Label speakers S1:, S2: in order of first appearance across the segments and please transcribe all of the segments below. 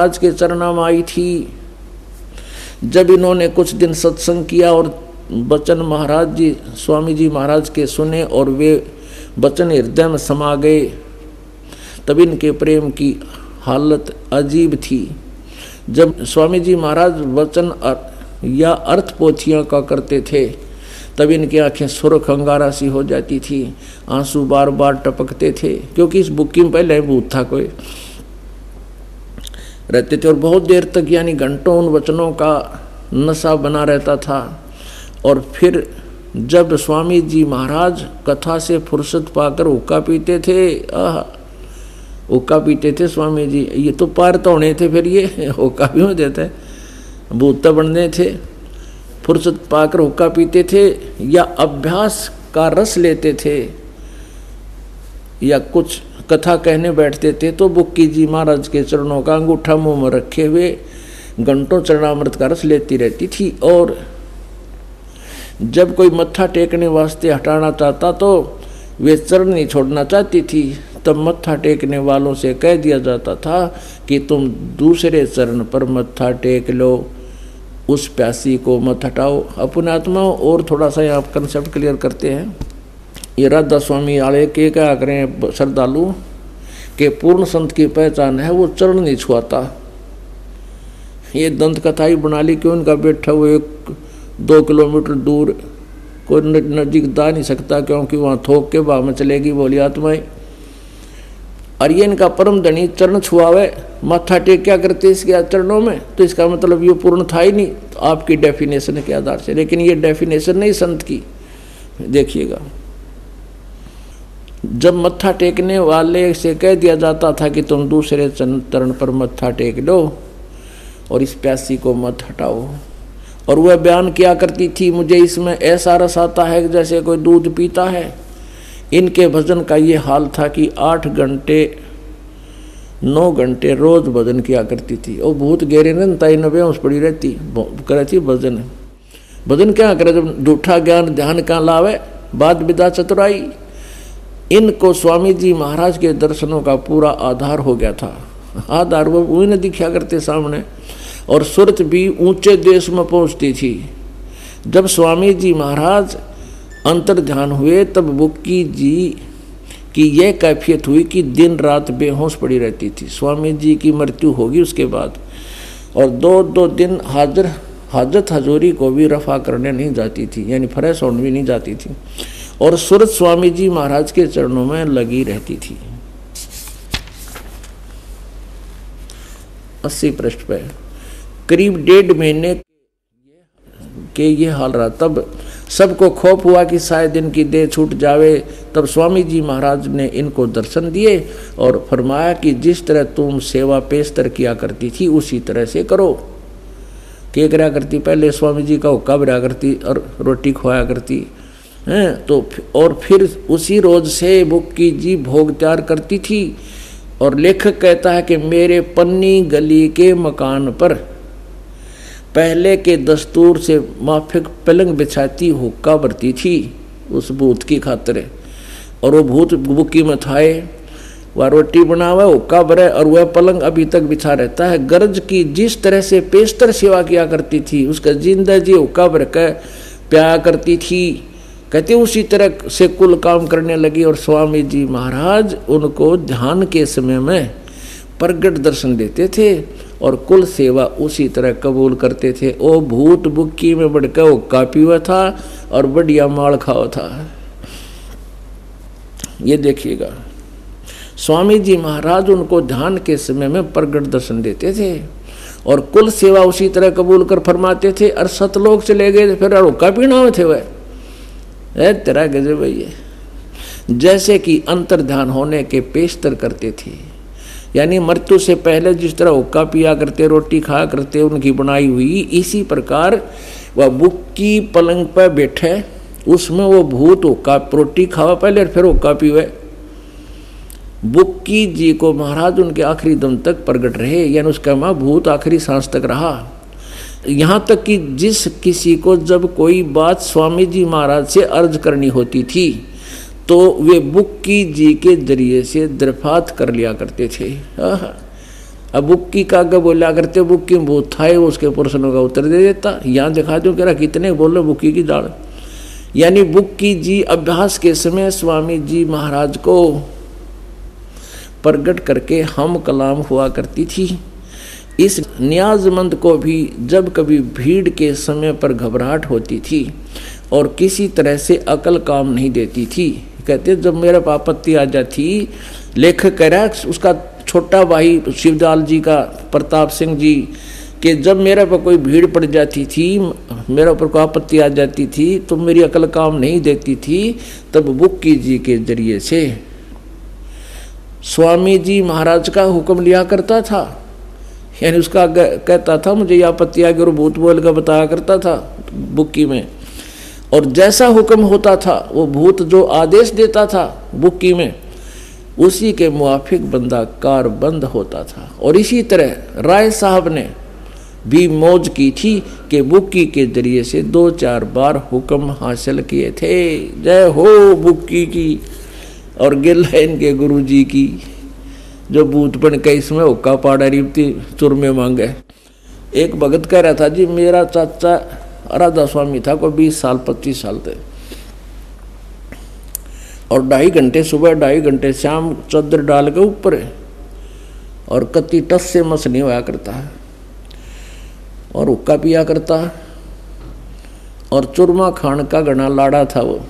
S1: आज के चरणा में आई थी। जब इन्होंने कुछ दिन सत्संग किया और बचन महाराज जी, स्वामी जी महाराज के सुने और वे बचन हृदय में समा गए, तब इनके प्रेम की हालत अजीब थी। जब स्वामी जी महाराज वचन या अर्थ पोथियाँ का करते थे, तब इनकी आँखें सुरख अंगारा सी हो जाती थी, आँसू बार बार टपकते थे, क्योंकि इस बुक्की में पहले भूत था कोई। रहते थे और बहुत देर तक यानी घंटों उन वचनों का नशा बना रहता था। और फिर जब स्वामी जी महाराज कथा से फुर्सत पाकर हुक्का पीते थे, आह, हुक्का पीते थे स्वामी जी, ये तो पार तो होने थे फिर ये, हुक्का भी हो देते भूत बनने थे, फुर्सत पाकर हुक्का पीते थे या अभ्यास का रस लेते थे या कुछ कथा कहने बैठते थे तो बुक्की जी महाराज के चरणों का अंगूठा मुँह में रखे हुए घंटों चरणामृत का रस लेती रहती थी और जब कोई मत्था टेकने वास्ते हटाना चाहता तो वे चरण नहीं छोड़ना चाहती थी। तब मत्था टेकने वालों से कह दिया जाता था कि तुम दूसरे चरण पर मत्था टेक लो, उस प्यासी को मत हटाओ। अपने आत्मा और थोड़ा सा यहाँ कंसेप्ट क्लियर करते हैं। ये राधा स्वामी आले के क्या करें, श्रद्धालु? के पूर्ण संत की पहचान है, वो चरण नहीं छुआता। ये दंत कथा ही बना ली क्यों उनका बैठा हुआ एक दो किलोमीटर दूर कोई नज़दीक दा नहीं सकता, क्योंकि वहाँ थोक के भाव में चलेगी बोली आत्माएँ। और ये इनका परम धनी चरण छुआवे, माथा टेक क्या करते इसके चरणों में? तो इसका मतलब ये पूर्ण था ही नहीं तो आपकी डेफिनेशन के आधार से। लेकिन ये डेफिनेशन नहीं संत की। देखिएगा। जब मत्था टेकने वाले से कह दिया जाता था कि तुम दूसरे चरण पर मत्था टेक लो और इस प्यासी को मत हटाओ। और वह बयान किया करती थी, मुझे इसमें ऐसा रस आता है जैसे कोई दूध पीता है। इनके भजन का ये हाल था कि आठ घंटे, नौ घंटे रोज भजन किया करती थी। और बहुत गहरे न ताई नबे उस पड़ी रहती करे थी भजन। भजन क्या करे जब झूठा ज्ञान ध्यान कहाँ लावे? बाद विदा चतुराई। इनको स्वामी जी महाराज के दर्शनों का पूरा आधार हो गया था। आधार वो न दिखा करते सामने। और सुरत भी ऊँचे देश में पहुँचती थी। जब स्वामी जी महाराज अंतर ध्यान हुए, तब बुक्की जी की यह कैफियत हुई कि दिन रात बेहोश पड़ी रहती थी। स्वामी जी की मृत्यु होगी उसके बाद। और दो दो दिन हाजिर, हाजत हजूरी को भी रफा करने नहीं जाती थी, यानी फ्रेश होने भी नहीं जाती थी। और सूरत स्वामी जी महाराज के चरणों में लगी रहती थी। अस्सी पृष्ठ पे। करीब डेढ़ महीने के ये हाल रहा। तब सबको खौफ हुआ कि शायद इनकी देह छूट जावे। तब स्वामी जी महाराज ने इनको दर्शन दिए और फरमाया कि जिस तरह तुम सेवा पेशतर किया करती थी, उसी तरह से करो। के करा करती, पहले स्वामी जी का हुक्का भरा करती और रोटी खुआया करती। हैं तो और फिर उसी रोज से बुक्की जी भोग तैयार करती थी और लेखक कहता है कि मेरे पन्नी गली के मकान पर पहले के दस्तूर से माफिक पलंग बिछाती हुक्का भरती थी उस भूत की खातिर। और वो भूत बुक्की में थाए वह रोटी बना हुआ हुक्का भरे और वह पलंग अभी तक बिछा रहता है। गरज की जिस तरह से पेशतर सेवा किया करती थी, उसका ज़िंदा जी हुक्का भर कर प्याया करती थी। कहते उसी तरह से कुल काम करने लगी और स्वामी जी महाराज उनको ध्यान के समय में प्रगट दर्शन देते थे और कुल सेवा उसी तरह कबूल करते थे। ओ भूत बुक्की में बढ़कर वो कापी हुआ था और बढ़िया माल खाओ था। ये देखिएगा। स्वामी जी महाराज उनको ध्यान के समय में प्रगट दर्शन देते थे और कुल सेवा उसी तरह कबूल कर फरमाते थे। और सतलोक चले गए फिर रोका पीना में थे। वह है, तेरा गजब है जैसे कि अंतर ध्यान होने के पेशतर करते थे, यानी मृत्यु से पहले जिस तरह हुक्का पिया करते, रोटी खाया करते, उनकी बनाई हुई, इसी प्रकार वह बुक्की पलंग पर बैठे, उसमें वो भूत हुक्का, रोटी खावा पहले, फिर हुक्का पीवे। बुक्की जी को महाराज उनके आखिरी दम तक प्रगट रहे, यानी उसका माँ, भूत आखिरी सांस तक रहा। यहाँ तक कि जिस किसी को जब कोई बात स्वामी जी महाराज से अर्ज़ करनी होती थी तो वे बुक्की जी के ज़रिए से दरफात कर लिया करते थे। अब बुक्की का आगे बोला करते बुक्की भूत था उसके प्रश्नों का उत्तर दे देता। यहाँ दिखा दो कह रहा कितने बोल बुक्की की दाड़ यानी बुक्की जी अभ्यास के समय स्वामी जी महाराज को प्रकट करके हम कलाम हुआ करती थी। इस न्याजमंद को भी जब कभी भीड़ के समय पर घबराहट होती थी और किसी तरह से अकल काम नहीं देती थी। कहते, जब मेरे आपत्ति आ जाती लेखक कह रहा उसका छोटा भाई शिवदाल जी का प्रताप सिंह जी कि जब मेरे पर कोई भीड़ पड़ जाती थी, मेरे ऊपर कोई आपत्ति आ जाती थी तो मेरी अकल काम नहीं देती थी, तब बुक्की जी के ज़रिए से स्वामी जी महाराज का हुक्म लिया करता था। यानी उसका कहता था, मुझे यह आपत्ति आगे और भूत बोल का बताया करता था, बुक्की में। और जैसा हुक्म होता था, वो भूत जो आदेश देता था, बुक्की में, उसी के मुआफिक बंदा कार बंद होता था। और इसी तरह राय साहब ने भी मौज की थी कि बुक्की के ज़रिए से दो चार बार हुक्म हासिल किए थे। जय हो बुक्की की और गिल इनके गुरु जी की। जो बूतपन के इसमें हुक्का पाड़ा रिपती चुरमे मांगे। एक भगत कह रहा था, जी, मेरा चाचा राधा स्वामी था, कोई बीस साल, पच्चीस साल थे। और ढाई घंटे, सुबह ढाई घंटे, शाम चद्दर डाल के ऊपर और कति टस से मस नहीं होया करता है। और हुक्का पिया करता और चूरमा खान का घना लाड़ा था वो।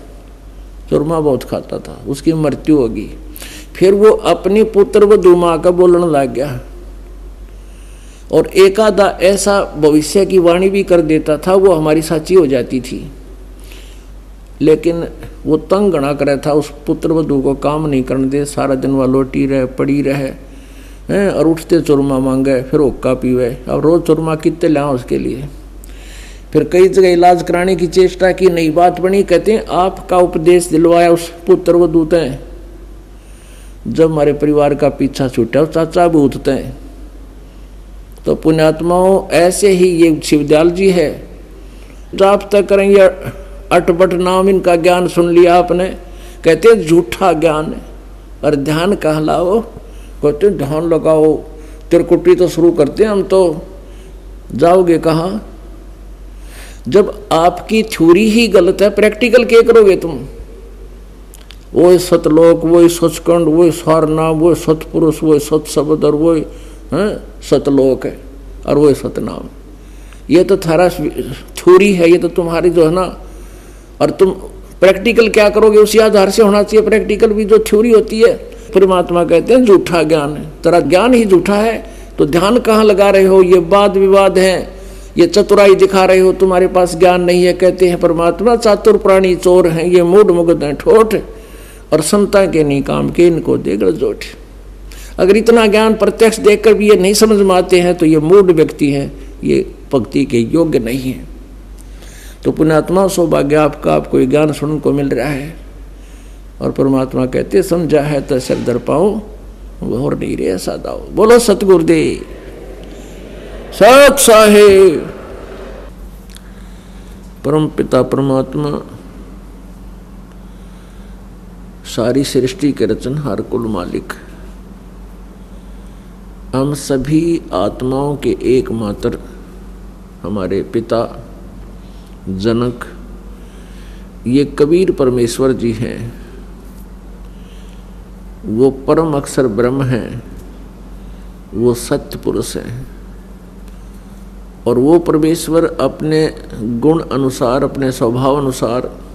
S1: चूरमा बहुत खाता था, उसकी मृत्यु होगी फिर वो अपनी पुत्र व दुमा का बोलने लग गया। और एकादा ऐसा भविष्य की वाणी भी कर देता था, वो हमारी साची हो जाती थी। लेकिन वो तंग गणा करे था, उस पुत्र वधु को काम नहीं करने दे, सारा दिन वह लोटी रहे, पड़ी रहे, हैं, और उठते चुरमा मांगे, फिर ओक्का पीवे। अब रोज चुरमा कितने ला उसके लिए? फिर कई जगह इलाज कराने की चेष्टा की, नई बात बनी, कहते हैं, आपका उपदेश दिलवाया उस पुत्र वधूत हैं। जब हमारे परिवार का पीछा छूटा चाचा भी उठते हैं तो पुण्यात्माओं ऐसे ही ये शिवदयाल जी है तक करेंगे अटपट नाम इनका ज्ञान सुन लिया आपने, कहते झूठा ज्ञान और ध्यान कहलाओ, कहते ध्यान लगाओ तिरकुटी तो शुरू करते हैं हम तो। जाओगे कहाँ? जब आपकी थ्योरी ही गलत है, प्रैक्टिकल क्या करोगे तुम। वो सतलोक वो सचखंड वो सारनाम वो सतपुरुष वो सत शब्द और वो है, सतलोक है और वो सतनाम। ये तो थारा थ्योरी है, ये तो तुम्हारी जो है ना, और तुम प्रैक्टिकल क्या करोगे, उसी आधार से होना चाहिए। प्रैक्टिकल भी जो थ्योरी होती है, परमात्मा कहते हैं, झूठा ज्ञान है। तेरा ज्ञान ही झूठा है तो ध्यान कहाँ लगा रहे हो? ये वाद विवाद है, ये चतुराई दिखा रहे हो, तुम्हारे पास ज्ञान नहीं है, कहते हैं, परमात्मा चातुर प्राणी चोर हैं, ये मूड मुगद हैं, ठोठ। और समता के नहीं काम के, इनको दे जोठ अगर इतना ज्ञान प्रत्यक्ष देखकर भी ये नहीं समझ में आते हैं तो ये मूड व्यक्ति है, ये भक्ति के योग्य नहीं है। तो पुण्यात्मा सौभाग्य आपका, आपको ज्ञान सुनने को मिल रहा है। और परमात्मा कहते समझा है तो सर दर पाओ और नहीं रे ऐसा दाओ बोलो, सतगुरुदेव। सत साहेब परम पिता परमात्मा सारी सृष्टि के रचनहार कुल मालिक। हम सभी आत्माओं के एकमात्र हमारे पिता, जनक, ये कबीर परमेश्वर जी हैं। वो परम अक्षर ब्रह्म हैं, वो सत्य पुरुष हैं। और वो परमेश्वर अपने गुण अनुसार, अपने स्वभाव अनुसार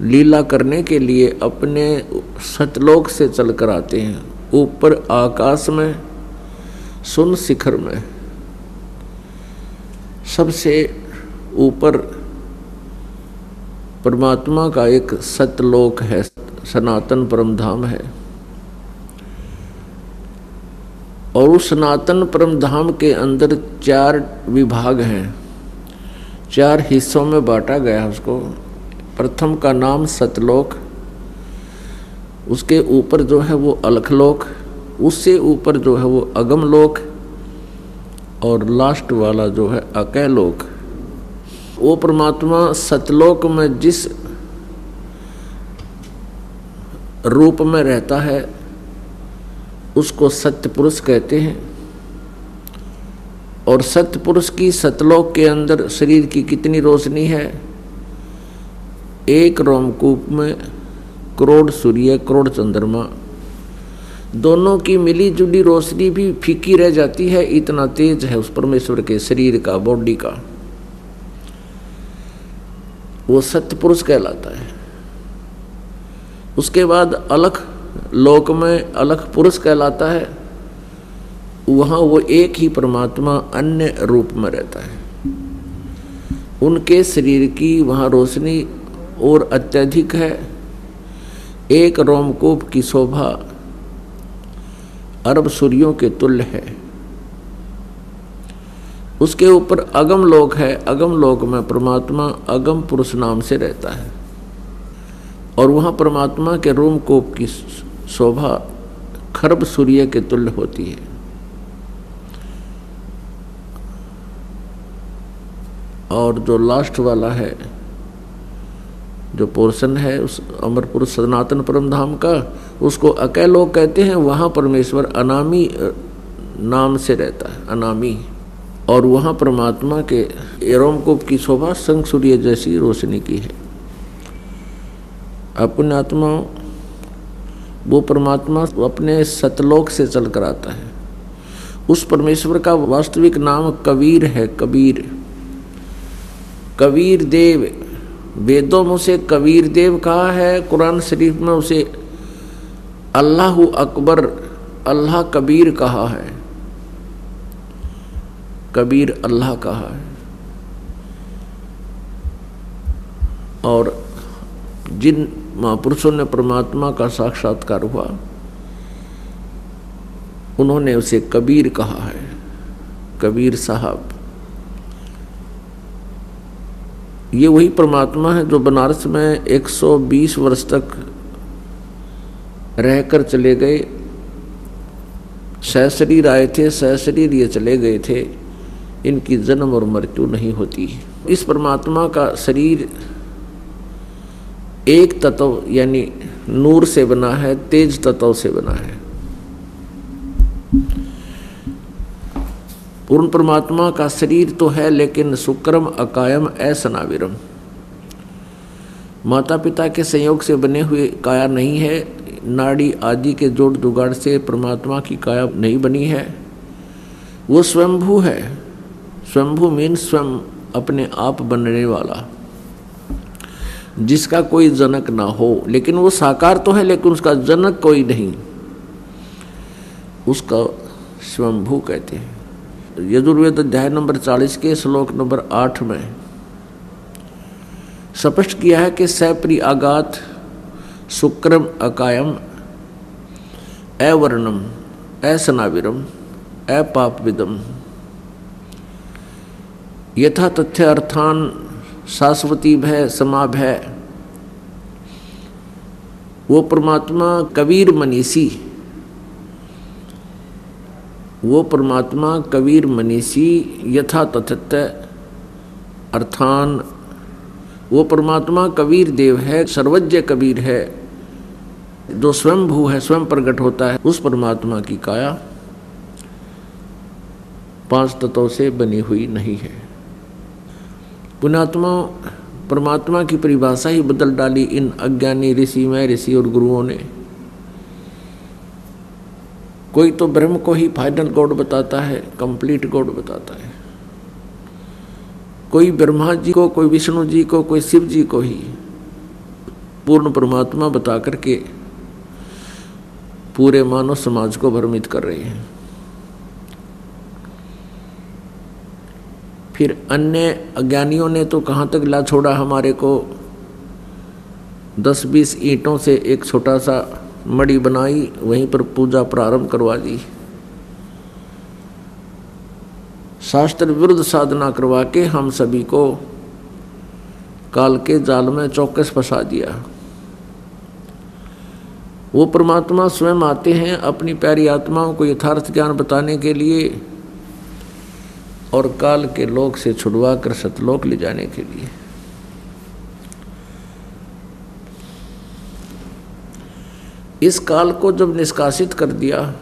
S1: लीला करने के लिए अपने सतलोक से चलकर आते हैं। ऊपर आकाश में, सुन शिखर में। सबसे ऊपर परमात्मा का एक सतलोक है, सनातन परम धाम है। और उस सनातन परम धाम के अंदर चार विभाग हैं। चार हिस्सों में बांटा गया उसको। प्रथम का नाम सतलोक, उसके ऊपर जो है वो अलखलोक, उससे ऊपर जो है वो अगमलोक, और लास्ट वाला जो है अकैलोक। वो परमात्मा सतलोक में जिस रूप में रहता है, उसको सत्य पुरुष कहते हैं, और सत्य पुरुष की सतलोक के अंदर शरीर की कितनी रोशनी है एक रोमकूप में करोड़ सूर्य, करोड़ चंद्रमा, दोनों की मिली जुली रोशनी भी फीकी रह जाती है, इतना तेज है उस परमेश्वर के शरीर का बॉडी का। वो सत्य पुरुष कहलाता है। उसके बाद अलख लोक में अलख पुरुष कहलाता है। वहाँ वो एक ही परमात्मा अन्य रूप में रहता है। उनके शरीर की वहाँ रोशनी और अत्यधिक है। एक रोमकूप की शोभा अरब सूर्यों के तुल्य है। उसके ऊपर अगम लोक है। अगम लोक में परमात्मा अगम पुरुष नाम से रहता है। और वहाँ परमात्मा के रोमकोप की शोभा खरब सूर्य के तुल्य होती है। और जो लास्ट वाला है जो पोर्शन है, उस अमर पुरुष सनातन परम धाम का, उसको अकै लोग कहते हैं, वहाँ परमेश्वर अनामी नाम से रहता है, अनामी। और वहाँ परमात्मा के एरोमकोप की शोभा संग सूर्य जैसी रोशनी की है। अपने आत्मा वो परमात्मा अपने सतलोक से चल कर आता है। उस परमेश्वर का वास्तविक नाम कबीर है, कबीर। कबीर देव। वेदों में उसे कबीर देव कहा है, कुरान शरीफ में उसे अल्लाह अकबर, अल्लाह कबीर कहा है। कबीर अल्लाह कहा है। और जिन महापुरुषों ने परमात्मा का साक्षात्कार हुआ, उन्होंने उसे कबीर कहा है। कबीर साहब। ये वही परमात्मा है जो बनारस में 120 वर्ष तक रहकर चले गए। सहशरीर आए थे सहशरीर ये चले गए थे। इनकी जन्म और मृत्यु नहीं होती। इस परमात्मा का शरीर एक तत्व यानी नूर से बना है, तेज तत्व से बना है। पूर्ण परमात्मा का शरीर तो है, लेकिन सुक्रम, अकायम, असनाविरम। माता पिता के संयोग से बने हुए काया नहीं है। नाड़ी आदि के जोड़ जुगाड़ से परमात्मा की काया नहीं बनी है। वो स्वयंभू है। स्वयंभू मीन स्वयं अपने आप बनने वाला। जिसका कोई जनक ना हो, लेकिन वो साकार तो है, लेकिन उसका जनक कोई नहीं। उसका स्वयंभू कहते हैं। यजुर्वेद अध्याय नंबर चालीस के श्लोक नंबर आठ में स्पष्ट किया है कि सप्रि आगात शुक्रम अकायम, अवर्णम, असनाविरम, अपापविदम। यथा तथ्य अर्थान शाश्वती भय समाभय वो परमात्मा कबीर मनीषी वो परमात्मा कबीर मनीषी यथा तथत अर्थान, वो परमात्मा कबीर देव है, सर्वज्ञ कबीर है, जो स्वयं भू है, स्वयं प्रकट होता है, उस परमात्मा की काया पाँच तत्वों से बनी हुई नहीं है। पुणात्मा परमात्मा की परिभाषा ही बदल डाली इन अज्ञानी ऋषि में ऋषि और गुरुओं ने। कोई तो ब्रह्म को ही फाइनल गॉड बताता है कंप्लीट गॉड बताता है। कोई ब्रह्मा जी को, कोई विष्णु जी को, कोई शिव जी को ही पूर्ण परमात्मा बता करके पूरे मानव समाज को भ्रमित कर रहे हैं। फिर अन्य अज्ञानियों ने तो कहाँ तक ला छोड़ा हमारे को? दस बीस ईंटों से एक छोटा सा मड़ी बनाई, वहीं पर पूजा प्रारंभ करवा दी। शास्त्र विरुद्ध साधना करवा के हम सभी को काल के जाल में चौकस फंसा दिया। वो परमात्मा स्वयं आते हैं अपनी प्यारी आत्माओं को यथार्थ ज्ञान बताने के लिए और काल के लोक से छुड़वा कर सतलोक ले जाने के लिए। इस काल को जब निष्कासित कर दिया